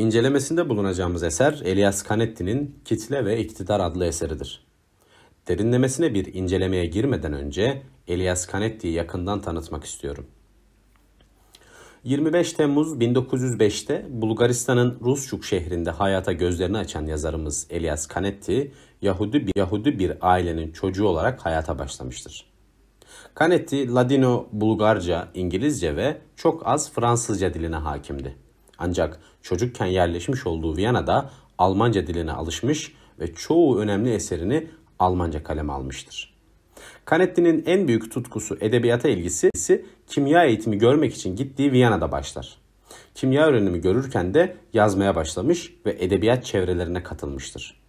İncelemesinde bulunacağımız eser Elias Canetti'nin Kitle ve İktidar adlı eseridir. Derinlemesine bir incelemeye girmeden önce Elias Canetti'yi yakından tanıtmak istiyorum. 25 Temmuz 1905'te Bulgaristan'ın Rusçuk şehrinde hayata gözlerini açan yazarımız Elias Canetti, Yahudi bir, Yahudi bir ailenin çocuğu olarak hayata başlamıştır. Canetti, Ladino, Bulgarca, İngilizce ve çok az Fransızca diline hakimdi. Ancak çocukken yerleşmiş olduğu Viyana'da Almanca diline alışmış ve çoğu önemli eserini Almanca kaleme almıştır. Canetti'nin en büyük tutkusu edebiyata ilgisi kimya eğitimi görmek için gittiği Viyana'da başlar. Kimya öğrenimi görürken de yazmaya başlamış ve edebiyat çevrelerine katılmıştır.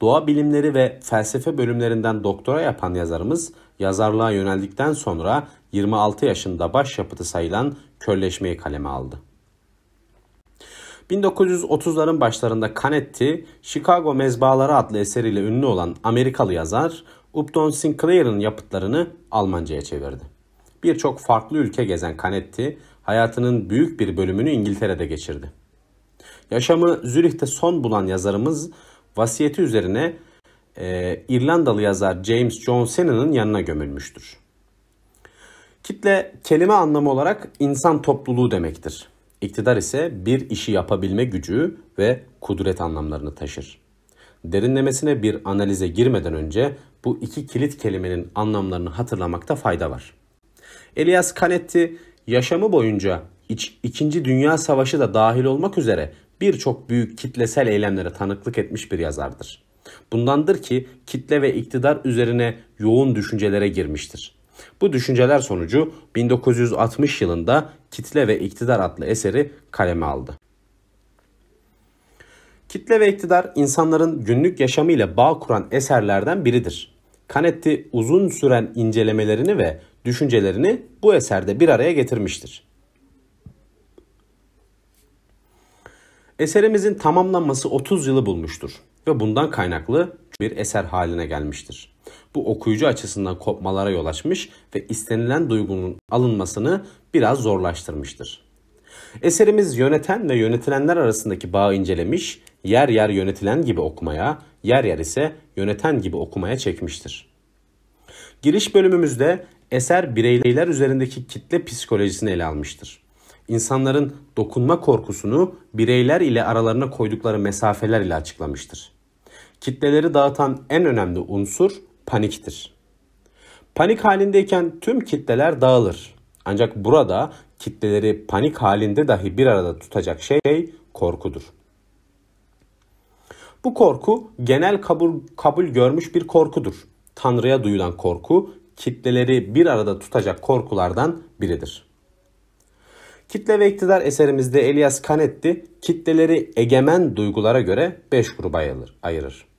Doğa bilimleri ve felsefe bölümlerinden doktora yapan yazarımız yazarlığa yöneldikten sonra 26 yaşında başyapıtı sayılan Körleşmeyi kaleme aldı. 1930'ların başlarında Canetti, Chicago Mezbaları adlı eseriyle ünlü olan Amerikalı yazar Upton Sinclair'ın yapıtlarını Almanca'ya çevirdi. Birçok farklı ülke gezen Canetti, hayatının büyük bir bölümünü İngiltere'de geçirdi. Yaşamı Zürih'te son bulan yazarımız vasiyeti üzerine e, İrlandalı yazar James John yanına gömülmüştür. Kitle kelime anlamı olarak insan topluluğu demektir. İktidar ise bir işi yapabilme gücü ve kudret anlamlarını taşır. Derinlemesine bir analize girmeden önce bu iki kilit kelimenin anlamlarını hatırlamakta fayda var. Elias Canetti yaşamı boyunca İç, İkinci Dünya Savaşı da dahil olmak üzere birçok büyük kitlesel eylemlere tanıklık etmiş bir yazardır. Bundandır ki kitle ve iktidar üzerine yoğun düşüncelere girmiştir. Bu düşünceler sonucu 1960 yılında Kitle ve İktidar adlı eseri kaleme aldı. Kitle ve iktidar insanların günlük yaşamıyla bağ kuran eserlerden biridir. Canetti uzun süren incelemelerini ve düşüncelerini bu eserde bir araya getirmiştir. Eserimizin tamamlanması 30 yılı bulmuştur ve bundan kaynaklı bir eser haline gelmiştir. Bu okuyucu açısından kopmalara yol açmış ve istenilen duygunun alınmasını biraz zorlaştırmıştır. Eserimiz yöneten ve yönetilenler arasındaki bağı incelemiş, yer yer yönetilen gibi okumaya, yer yer ise yöneten gibi okumaya çekmiştir. Giriş bölümümüzde eser bireyler üzerindeki kitle psikolojisini ele almıştır. İnsanların dokunma korkusunu bireyler ile aralarına koydukları mesafeler ile açıklamıştır. Kitleleri dağıtan en önemli unsur paniktir. Panik halindeyken tüm kitleler dağılır. Ancak burada kitleleri panik halinde dahi bir arada tutacak şey korkudur. Bu korku genel kabul, kabul görmüş bir korkudur. Tanrı'ya duyulan korku kitleleri bir arada tutacak korkulardan biridir. Kitle ve iktidar eserimizde Elias Canetti kitleleri egemen duygulara göre 5 gruba ayırır.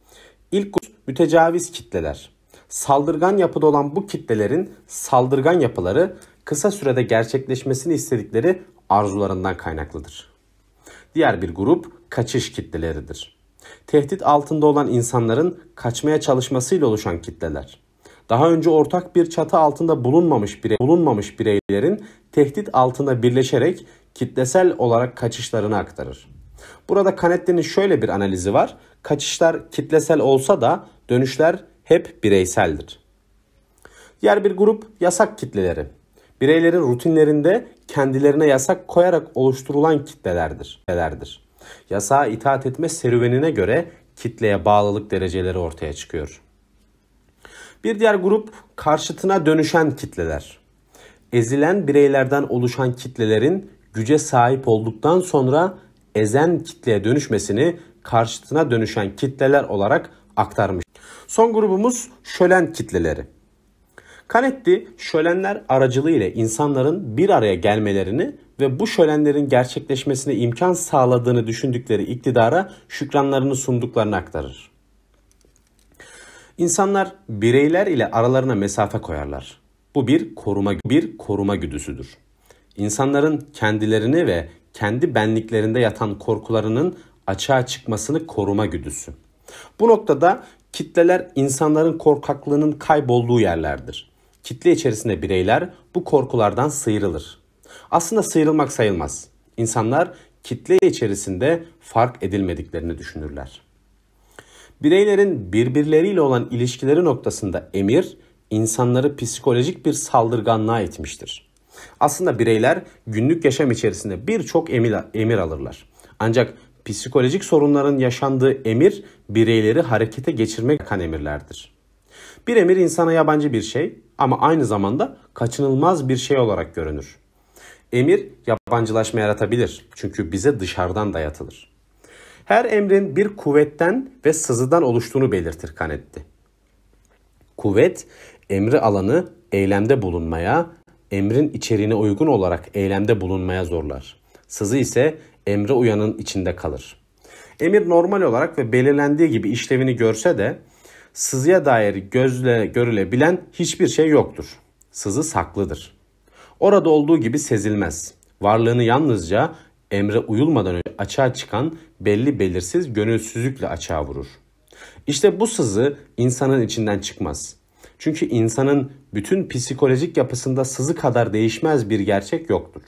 İlk grup mütecaviz kitleler. Saldırgan yapıda olan bu kitlelerin saldırgan yapıları kısa sürede gerçekleşmesini istedikleri arzularından kaynaklıdır. Diğer bir grup kaçış kitleleridir. Tehdit altında olan insanların kaçmaya çalışmasıyla oluşan kitleler. Daha önce ortak bir çatı altında bulunmamış birey, bulunmamış bireylerin tehdit altında birleşerek kitlesel olarak kaçışlarını aktarır. Burada Canetti'nin şöyle bir analizi var. Kaçışlar kitlesel olsa da dönüşler hep bireyseldir. Diğer bir grup yasak kitleleri. Bireylerin rutinlerinde kendilerine yasak koyarak oluşturulan kitlelerdir. kitlelerdir. Yasağa itaat etme serüvenine göre kitleye bağlılık dereceleri ortaya çıkıyor. Bir diğer grup karşıtına dönüşen kitleler. Ezilen bireylerden oluşan kitlelerin güce sahip olduktan sonra ezen kitleye dönüşmesini karşıtına dönüşen kitleler olarak aktarmış. Son grubumuz şölen kitleleri. Canetti şölenler aracılığı ile insanların bir araya gelmelerini ve bu şölenlerin gerçekleşmesine imkan sağladığını düşündükleri iktidara şükranlarını sunduklarını aktarır. İnsanlar bireyler ile aralarına mesafe koyarlar. Bu bir koruma bir koruma güdüsüdür. İnsanların kendilerini ve kendi benliklerinde yatan korkularının açığa çıkmasını koruma güdüsü. Bu noktada kitleler insanların korkaklığının kaybolduğu yerlerdir. Kitle içerisinde bireyler bu korkulardan sıyrılır. Aslında sıyrılmak sayılmaz. İnsanlar kitle içerisinde fark edilmediklerini düşünürler. Bireylerin birbirleriyle olan ilişkileri noktasında emir, insanları psikolojik bir saldırganlığa itmiştir. Aslında bireyler günlük yaşam içerisinde birçok emir, emir alırlar. Ancak psikolojik sorunların yaşandığı emir bireyleri harekete geçirmek yakan emirlerdir. Bir emir insana yabancı bir şey ama aynı zamanda kaçınılmaz bir şey olarak görünür. Emir yabancılaşma yaratabilir çünkü bize dışarıdan dayatılır. Her emrin bir kuvvetten ve sızıdan oluştuğunu belirtir Canetti. Kuvvet, emri alanı eylemde bulunmaya, emrin içeriğine uygun olarak eylemde bulunmaya zorlar. Sızı ise emre uyanın içinde kalır. Emir normal olarak ve belirlendiği gibi işlevini görse de sızıya dair gözle görülebilen hiçbir şey yoktur. Sızı saklıdır. Orada olduğu gibi sezilmez. Varlığını yalnızca emre uyulmadan önce açığa çıkan belli belirsiz gönülsüzlükle açığa vurur. İşte bu sızı insanın içinden çıkmaz. Çünkü insanın bütün psikolojik yapısında sızı kadar değişmez bir gerçek yoktur.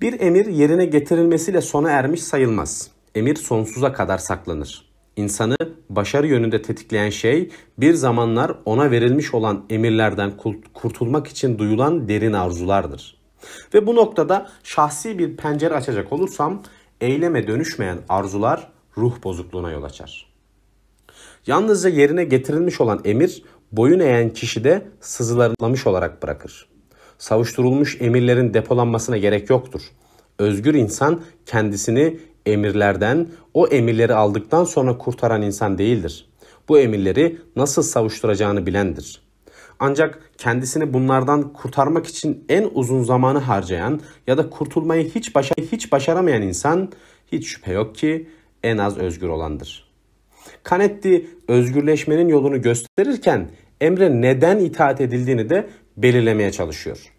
Bir emir yerine getirilmesiyle sona ermiş sayılmaz. Emir sonsuza kadar saklanır. İnsanı başarı yönünde tetikleyen şey bir zamanlar ona verilmiş olan emirlerden kurtulmak için duyulan derin arzulardır. Ve bu noktada şahsi bir pencere açacak olursam eyleme dönüşmeyen arzular ruh bozukluğuna yol açar. Yalnızca yerine getirilmiş olan emir boyun eğen kişide sızılarlamış olarak bırakır. Savuşturulmuş emirlerin depolanmasına gerek yoktur. Özgür insan kendisini emirlerden, o emirleri aldıktan sonra kurtaran insan değildir. Bu emirleri nasıl savuşturacağını bilendir. Ancak kendisini bunlardan kurtarmak için en uzun zamanı harcayan ya da kurtulmayı hiç başa hiç başaramayan insan hiç şüphe yok ki en az özgür olandır. Canetti özgürleşmenin yolunu gösterirken emre neden itaat edildiğini de belirlemeye çalışıyor.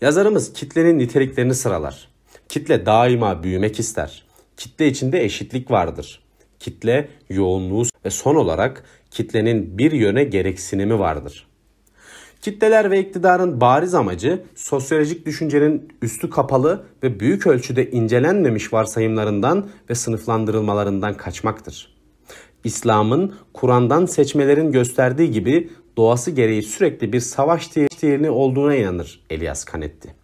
Yazarımız kitlenin niteliklerini sıralar. Kitle daima büyümek ister. Kitle içinde eşitlik vardır. Kitle yoğunluğu ve son olarak kitlenin bir yöne gereksinimi vardır. Kitleler ve iktidarın bariz amacı sosyolojik düşüncenin üstü kapalı ve büyük ölçüde incelenmemiş varsayımlarından ve sınıflandırılmalarından kaçmaktır. İslam'ın Kur'an'dan seçmelerin gösterdiği gibi doğası gereği sürekli bir savaş tehditini olduğuna inanır Elias Canetti.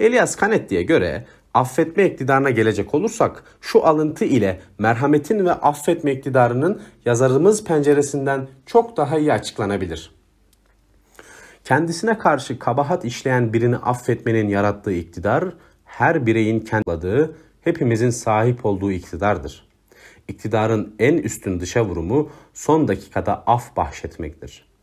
Elias Canetti'ye göre affetme iktidarına gelecek olursak şu alıntı ile merhametin ve affetme iktidarının yazarımız penceresinden çok daha iyi açıklanabilir. Kendisine karşı kabahat işleyen birini affetmenin yarattığı iktidar her bireyin kendi hepimizin sahip olduğu iktidardır. İktidarın en üstün dışa vurumu son dakikada af bahşetmektir.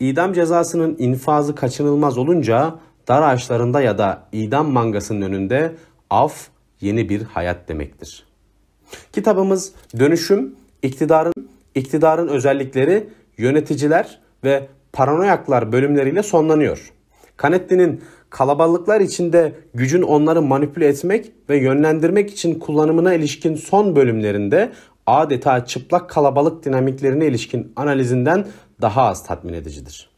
İdam cezasının infazı kaçınılmaz olunca dar ağaçlarında ya da idam mangasının önünde af yeni bir hayat demektir. Kitabımız dönüşüm, iktidarın, iktidarın özellikleri, yöneticiler ve paranoyaklar bölümleriyle sonlanıyor. Canetti'nin kalabalıklar içinde gücün onları manipüle etmek ve yönlendirmek için kullanımına ilişkin son bölümlerinde adeta çıplak kalabalık dinamiklerine ilişkin analizinden daha az tatmin edicidir.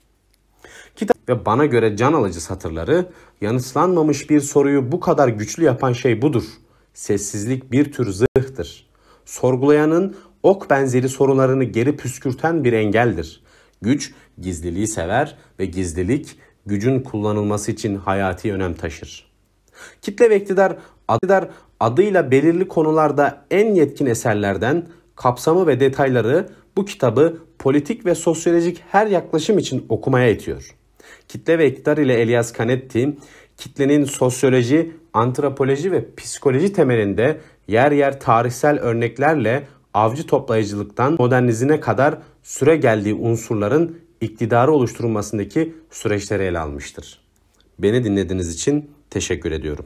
Kitap ve bana göre can alıcı satırları yanıtlanmamış bir soruyu bu kadar güçlü yapan şey budur. Sessizlik bir tür zırhtır. Sorgulayanın ok benzeri sorularını geri püskürten bir engeldir. Güç gizliliği sever ve gizlilik gücün kullanılması için hayati önem taşır. Kitle ve iktidar, iktidar adıyla belirli konularda en yetkin eserlerden kapsamı ve detayları bu kitabı politik ve sosyolojik her yaklaşım için okumaya itiyor. Kitle ve iktidar ile Elias Canetti, kitlenin sosyoloji, antropoloji ve psikoloji temelinde yer yer tarihsel örneklerle avcı toplayıcılıktan modernizine kadar süre geldiği unsurların iktidarı oluşturulmasındaki süreçleri ele almıştır. Beni dinlediğiniz için teşekkür ediyorum.